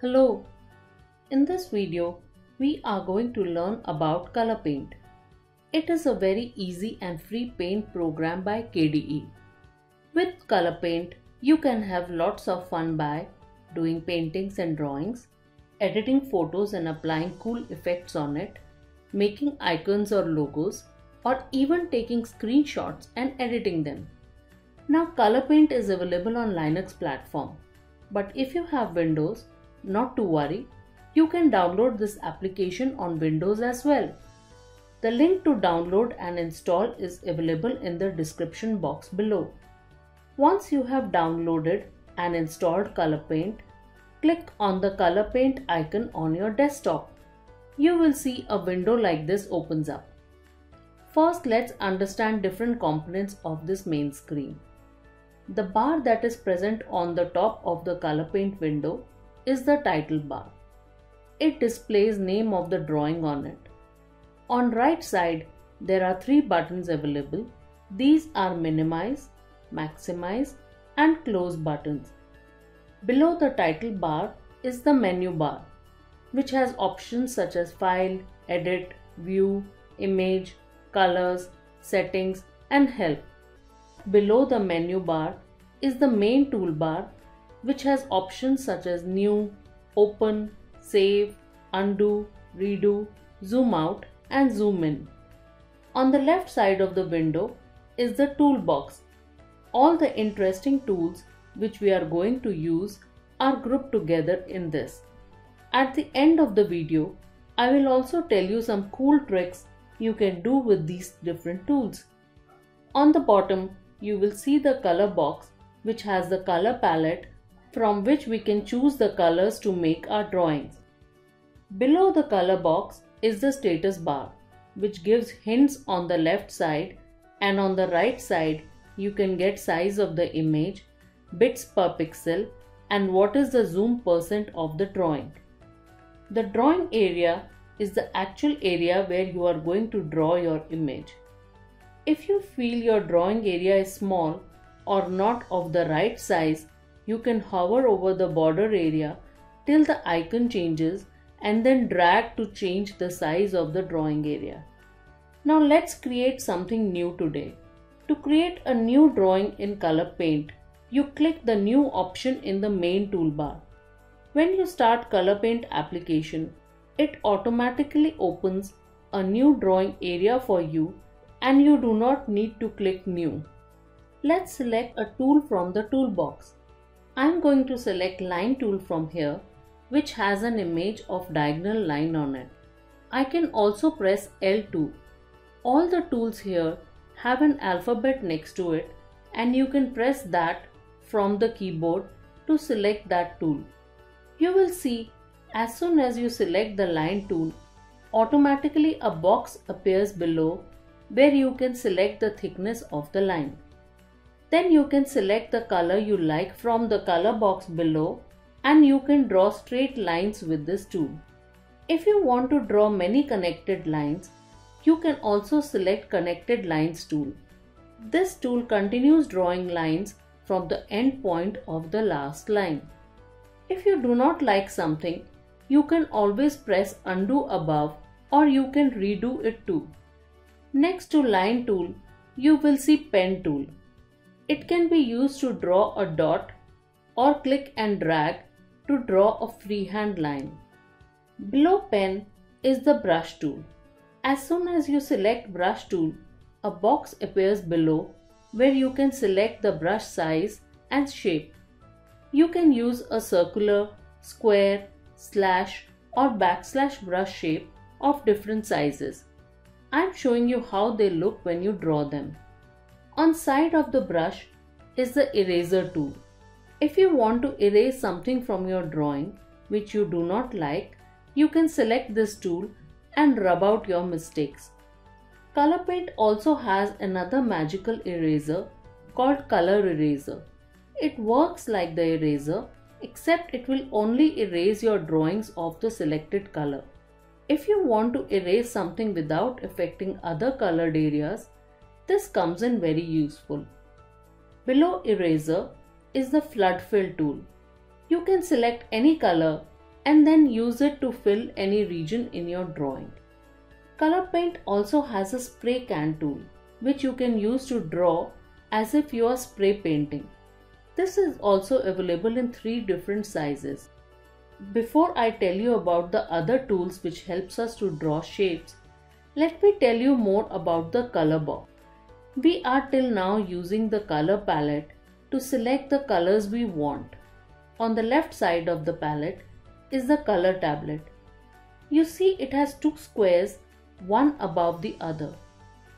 Hello! In this video, we are going to learn about KolourPaint. It is a very easy and free paint program by KDE. With KolourPaint, you can have lots of fun by doing paintings and drawings, editing photos and applying cool effects on it, making icons or logos, or even taking screenshots and editing them. Now KolourPaint is available on Linux platform. But if you have Windows, not to worry, you can download this application on Windows as well. The link to download and install is available in the description box below. Once you have downloaded and installed KolourPaint, click on the KolourPaint icon on your desktop. You will see a window like this opens up. First, let's understand different components of this main screen. The bar that is present on the top of the KolourPaint window is the title bar. It displays name of the drawing on it. On right side, there are three buttons available. These are minimize, maximize and close buttons. Below the title bar is the menu bar, which has options such as file, edit, view, image, colors, settings and help. Below the menu bar is the main toolbar which has options such as new, open, save, undo, redo, zoom out and zoom in. On the left side of the window is the toolbox. All the interesting tools which we are going to use are grouped together in this. At the end of the video, I will also tell you some cool tricks you can do with these different tools. On the bottom, you will see the color box which has the color palette from which we can choose the colors to make our drawings. Below the color box is the status bar which gives hints on the left side and on the right side you can get size of the image, bits per pixel and what is the zoom percent of the drawing. The drawing area is the actual area where you are going to draw your image. If you feel your drawing area is small or not of the right size, you can hover over the border area till the icon changes and then drag to change the size of the drawing area. Now let's create something new today. To create a new drawing in KolourPaint, you click the new option in the main toolbar. When you start KolourPaint application, it automatically opens a new drawing area for you and you do not need to click new. Let's select a tool from the toolbox. I'm going to select line tool from here which has an image of diagonal line on it. I can also press L2. All the tools here have an alphabet next to it and you can press that from the keyboard to select that tool. You will see as soon as you select the line tool, automatically a box appears below where you can select the thickness of the line. Then you can select the color you like from the color box below and you can draw straight lines with this tool. If you want to draw many connected lines, you can also select connected lines tool. This tool continues drawing lines from the end point of the last line. If you do not like something, you can always press undo above or you can redo it too. Next to line tool, you will see pen tool. It can be used to draw a dot or click and drag to draw a freehand line. Below pen is the brush tool. As soon as you select brush tool, a box appears below where you can select the brush size and shape. You can use a circular, square, slash or backslash brush shape of different sizes. I am showing you how they look when you draw them. On side of the brush is the eraser tool. If you want to erase something from your drawing which you do not like, you can select this tool and rub out your mistakes. KolourPaint also has another magical eraser called Color Eraser. It works like the eraser except it will only erase your drawings of the selected color. If you want to erase something without affecting other colored areas, this comes in very useful. Below eraser is the flood fill tool. You can select any color and then use it to fill any region in your drawing. KolourPaint also has a spray can tool which you can use to draw as if you are spray painting. This is also available in three different sizes. Before I tell you about the other tools which helps us to draw shapes, let me tell you more about the color box. We are till now using the color palette to select the colors we want. On the left side of the palette is the color tablet. You see it has two squares, one above the other.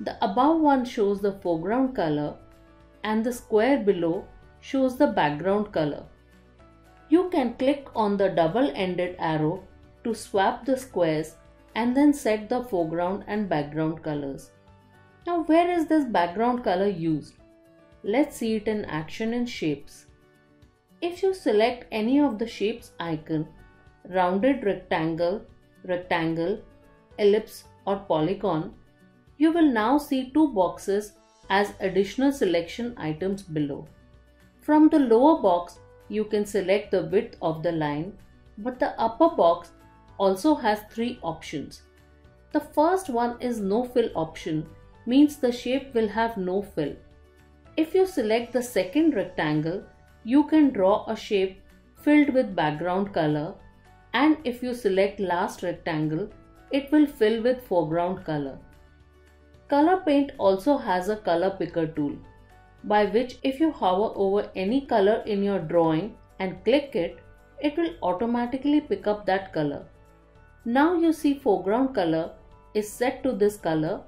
The above one shows the foreground color and the square below shows the background color. You can click on the double-ended arrow to swap the squares and then set the foreground and background colors. Now where is this background color used? Let's see it in action in shapes. If you select any of the shapes icon, rounded rectangle, rectangle, ellipse or polygon, you will now see two boxes as additional selection items below. From the lower box, you can select the width of the line, but the upper box also has three options. The first one is no fill option, means the shape will have no fill. If you select the second rectangle, you can draw a shape filled with background color and if you select last rectangle, it will fill with foreground color. KolourPaint also has a color picker tool by which if you hover over any color in your drawing and click it, it will automatically pick up that color. Now you see foreground color is set to this color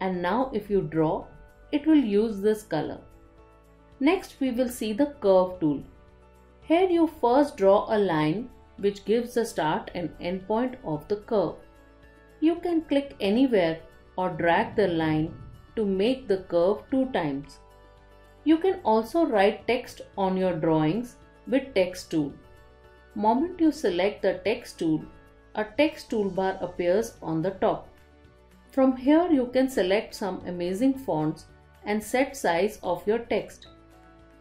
and now if you draw, it will use this color. Next we will see the curve tool. Here you first draw a line which gives the start and end point of the curve. You can click anywhere or drag the line to make the curve two times. You can also write text on your drawings with text tool. Moment you select the text tool, a text toolbar appears on the top. From here you can select some amazing fonts and set size of your text.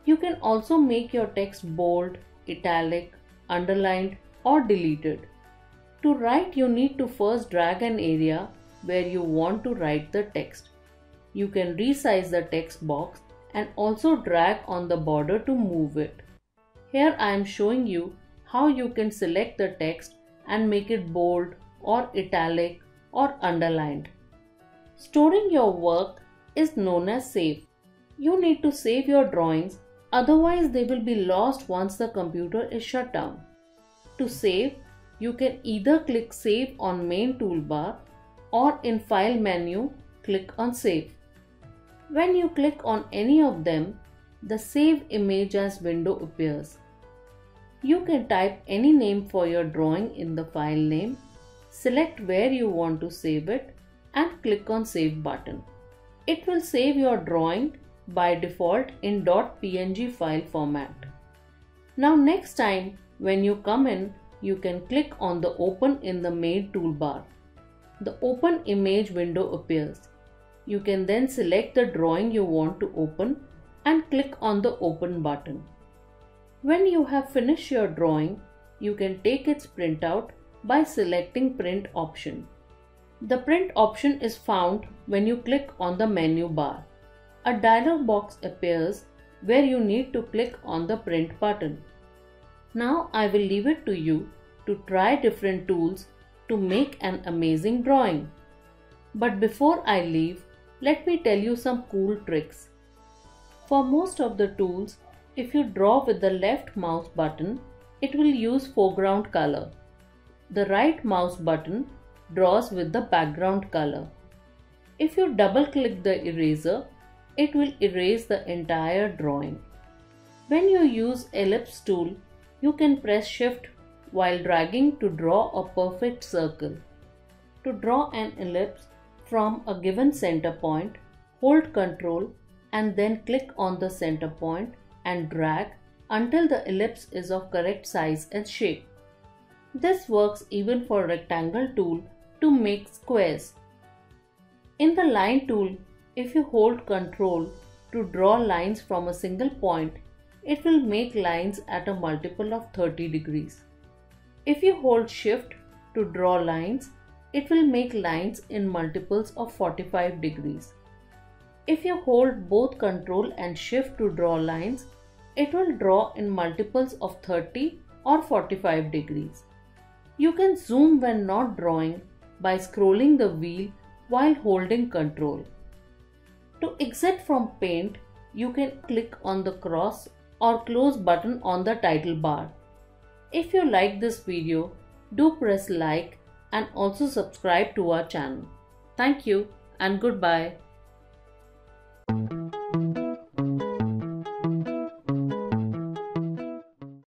You can also make your text bold, italic, underlined or deleted. To write you need to first drag an area where you want to write the text. You can resize the text box and also drag on the border to move it. Here I am showing you how you can select the text and make it bold or italic or underlined. Storing your work is known as save. You need to save your drawings otherwise they will be lost once the computer is shut down. To save, you can either click save on main toolbar or in file menu click on save. When you click on any of them, the save image as window appears. You can type any name for your drawing in the file name, select where you want to save it and click on save button. It will save your drawing by default in .png file format. Now next time when you come in, you can click on the open in the main toolbar the open image window appears. You can then select the drawing you want to open and click on the open button. When you have finished your drawing, you can take its printout by selecting print option. The print option is found when you click on the menu bar. A dialog box appears where you need to click on the print button. Now I will leave it to you to try different tools to make an amazing drawing. But before I leave, let me tell you some cool tricks. For most of the tools, if you draw with the left mouse button, it will use foreground color. The right mouse button draws with the background color. If you double click the eraser, it will erase the entire drawing. When you use ellipse tool, you can press shift while dragging to draw a perfect circle. To draw an ellipse from a given center point, hold Ctrl and then click on the center point and drag until the ellipse is of correct size and shape. This works even for rectangle tool to make squares. In the line tool, if you hold Ctrl to draw lines from a single point, it will make lines at a multiple of 30 degrees. If you hold shift to draw lines, it will make lines in multiples of 45 degrees. If you hold both control and shift to draw lines, it will draw in multiples of 30 or 45 degrees. You can zoom when not drawing by scrolling the wheel while holding control. To exit from paint, you can click on the cross or close button on the title bar. If you like this video, do press like and also subscribe to our channel. Thank you and goodbye.